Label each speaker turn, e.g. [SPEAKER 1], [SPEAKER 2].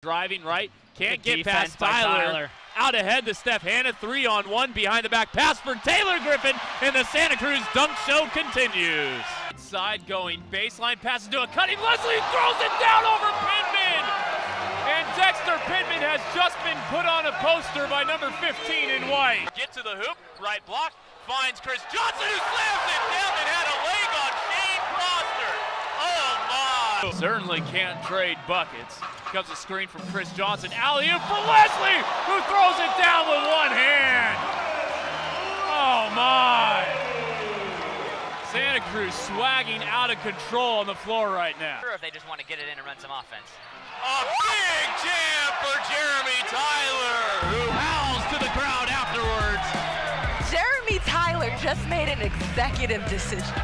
[SPEAKER 1] Driving right, can't
[SPEAKER 2] Good
[SPEAKER 1] get past Tyler.
[SPEAKER 2] Tyler.
[SPEAKER 1] Out ahead to Stefhon Hannah, three on one behind the back pass for Taylor Griffin, and the Santa Cruz dunk show continues. Side going baseline passes to a cutting Leslie throws it down over Pittman, and Dexter Pittman has just been put on a poster by number 15 in white. Get to the hoop, right block, finds Chris Johnson who slams it down and had a leg on Shane Foster. Oh my! Certainly can't trade buckets. Comes a screen from Chris Johnson. Alley oop for Leslie, who throws it down with one hand. Oh my! Santa Cruz swagging out of control on the floor right now.
[SPEAKER 2] Sure if they just want to get it in and run some offense.
[SPEAKER 1] A big jam for Jeremy Tyler, who howls to the crowd afterwards.
[SPEAKER 3] Jeremy Tyler just made an executive decision.